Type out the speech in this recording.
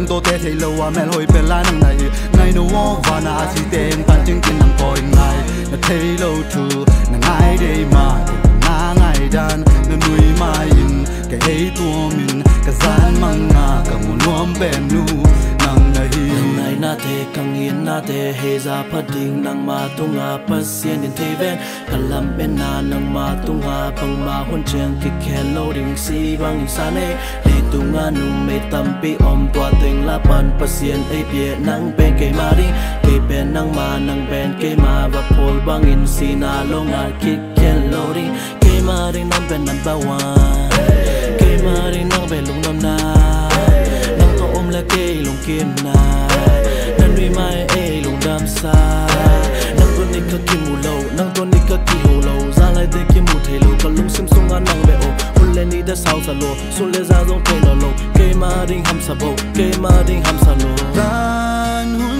dang to te thei lo wa mel hoi pe la nang nai ngai no wa va na si ten tan ching kin nang koi ngai na thei lo thu na ngai dei ma na ngai dan na nui mai in ke hei tu min ka zan mang na ka mu nuam ben nu na te kang yin na te, he za phating nang ma tunga pasien din te ven kalam ben na nang ma tunga pang ma hun chang ki khen loading si bang sa ne le a nu me tam pi om tua teng la pan pasien ai pie nang ben ke ma ri. Ke ben nang ma, nang ben ke ma ba pol bang in si na lo nga ki khen loading ke ma ri nang ben number 1 ke ma ri nang ben lung nam na. Nang ni ka ki mu lo nang to ni ka ki ho lo za lai de ki mu the lo ka lung sung a nang be o lên le ni sao sa lo su le ra zong te lo lo ke ma ring ham sa bộ ke ma ring ham sa lo